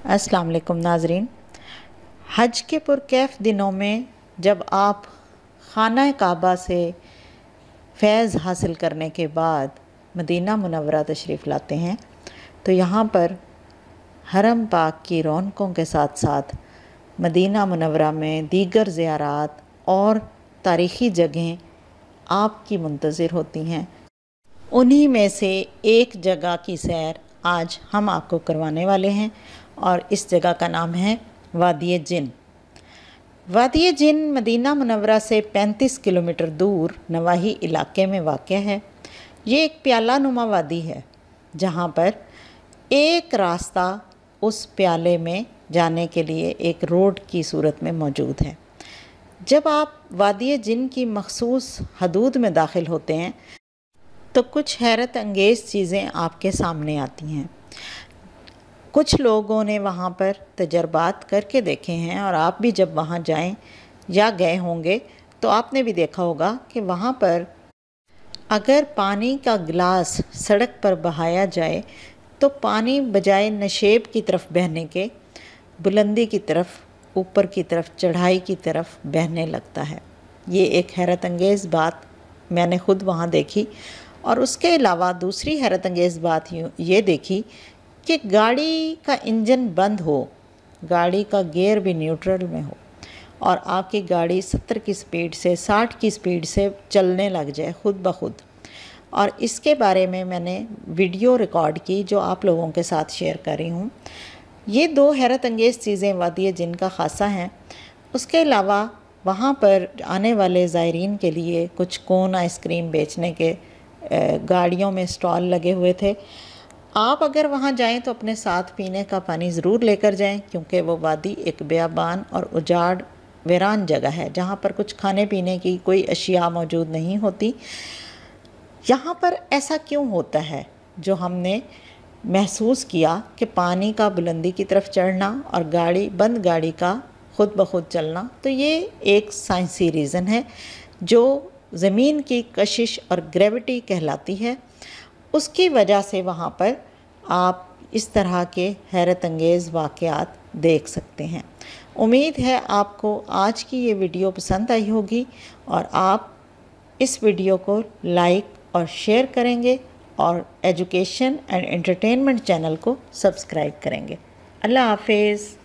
अस्सलाम वालेकुम नाजरीन। हज के पुरकैफ दिनों में जब आप खाना काबा से फैज़ हासिल करने के बाद मदीना मुनवरा तशरीफ़ लाते हैं तो यहाँ पर हरम पाक की रौनकों के साथ साथ मदीना मुनवरा में दीगर ज़ियारात और तारीख़ी जगहें आपकी मुंतज़र होती हैं। उन्हीं में से एक जगह की सैर आज हम आपको करवाने वाले हैं और इस जगह का नाम है वादिय जिन। वादिय जिन मदीना मुनवरा से 35 किलोमीटर दूर नवाही इलाके में वाक़ है। ये एक प्याला नुमा वादी है, जहाँ पर एक रास्ता उस प्याले में जाने के लिए एक रोड की सूरत में मौजूद है। जब आप वादिय जिन की मखसूस हदूद में दाखिल होते हैं तो कुछ हैरत अंगेज़ चीज़ें आपके सामने आती हैं। कुछ लोगों ने वहाँ पर तजर्बात करके देखे हैं और आप भी जब वहाँ जाएँ या गए होंगे तो आपने भी देखा होगा कि वहाँ पर अगर पानी का गिलास सड़क पर बहाया जाए तो पानी बजाय नशेब की तरफ़ बहने के, बुलंदी की तरफ़, ऊपर की तरफ़, चढ़ाई की तरफ़ बहने लगता है। ये एक हैरत अंगेज़ बात मैंने ख़ुद वहाँ देखी और उसके अलावा दूसरी हैरत अंगेज़ बात यूँ ये देखी कि गाड़ी का इंजन बंद हो, गाड़ी का गियर भी न्यूट्रल में हो और आपकी गाड़ी सत्तर की स्पीड से, साठ की स्पीड से चलने लग जाए खुद ब खुद। और इसके बारे में मैंने वीडियो रिकॉर्ड की जो आप लोगों के साथ शेयर कर रही हूँ। ये दो हैरत अंगेज़ चीज़ें वादी है जिनका खासा हैं। उसके अलावा वहाँ पर आने वाले ज़ायरीन के लिए कुछ कोन आइसक्रीम बेचने के गाड़ियों में स्टॉल लगे हुए थे। आप अगर वहाँ जाएँ तो अपने साथ पीने का पानी ज़रूर लेकर जाएँ, क्योंकि वो वादी एक बेबान और उजाड़, वीरान जगह है, जहाँ पर कुछ खाने पीने की कोई अशिया मौजूद नहीं होती। यहाँ पर ऐसा क्यों होता है? जो हमने महसूस किया कि पानी का बुलंदी की तरफ़ चढ़ना और गाड़ी, बंद गाड़ी का खुद ब खुद चलना तो ये एक साइंसी रीज़न है, जो ज़मीन की कशिश और ग्रेविटी कहलाती है। उसकी वजह से वहाँ पर आप इस तरह के हैरत अंगेज़ वाक़ात देख सकते हैं। उम्मीद है आपको आज की ये वीडियो पसंद आई होगी और आप इस वीडियो को लाइक और शेयर करेंगे और एजुकेशन एंड एंटरटेनमेंट चैनल को सब्सक्राइब करेंगे। अल्लाह हाफिज़।